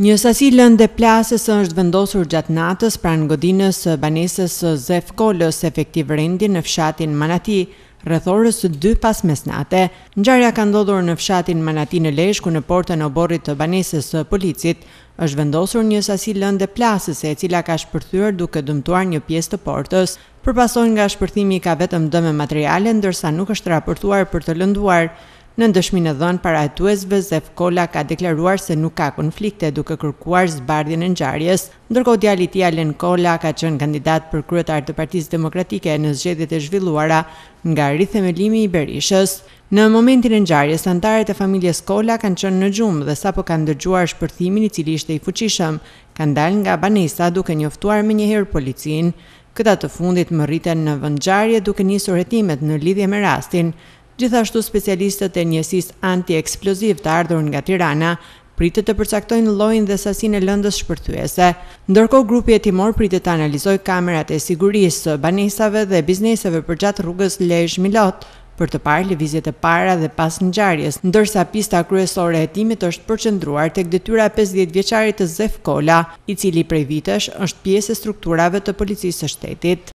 Një sasi lënde plasëse është vendosur gjatë natës pranë godinës së banesës së Zef Kolës, efektiv rendi në fshatin Manati, rreth orës së dy pas mesnate. Ngjarja ka ndodhur në fshatin Manati në Lezhë, ku në portën e oborrit të banesës së policit është vendosur një sasi lënde plasëse, e cila ka shpërthyer duke dëmtuar një pjesë të portës. Për pasojë nga shpërthimi ka vetëm dëme materiale, ndërsa nuk është raportuar për të lënduar. Në dëshminë e dhënë para hetuesve, Zef Kola ka deklaruar se nuk ka konflikte, duke kërkuar zbardhjen e ngjarjes. Ndërkohë djali i tij, Alen Kola, ka qenë kandidat për kryetar të Partisë Demokratike në zgjedhjet e zhvilluara nga rithemelimi i Berishës. Në momentin e ngjarjes, anëtarët e familjes Kola kanë qenë në gjumë dhe sapo kanë dëgjuar shpërthimin, i cili ishte i fuqishëm, kanë dalë nga banesa duke njoftuar menjëherë policinë. Këta të fundit mbërritën në vendngjarje duke nisur hetimet në lidhje me rastin, Gjithashtu specialistët e njësisë anti-eksploziv të ardhur nga Tirana pritet të përcaktojnë llojin dhe sasinë e lëndës shpërthyese. Ndërkohë grupi hetimor pritet të analizojë kamerat e sigurisë së banesave dhe bizneseve përgjatë rrugës Lezhë Milot për të parë lëvizjet e para dhe pas ngjarjes, ndërsa pista kryesore e hetimit është përqendruar tek detyra e pesëdhjetë vjeçarit Zef Kola, i cili prej vitesh është pjesë e strukturave të Policisë së Shtetit.